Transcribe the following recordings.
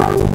Oh.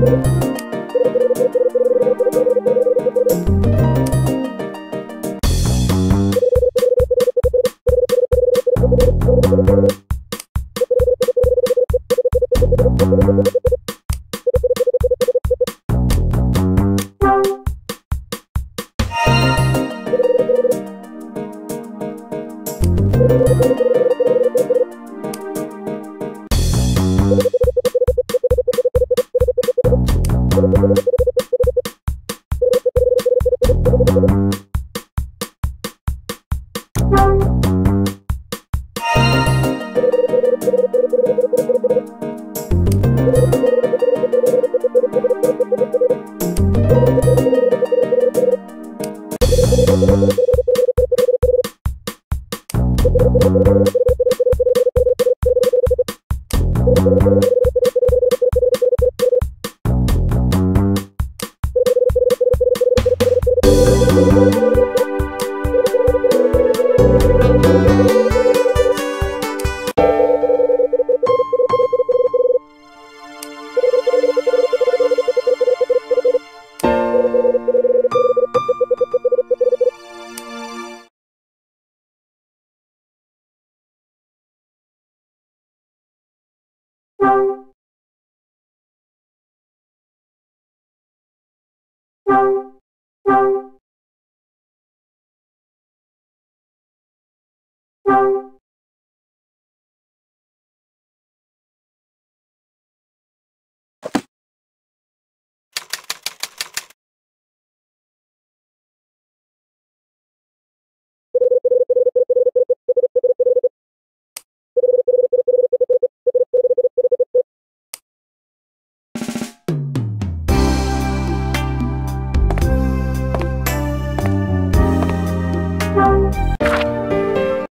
You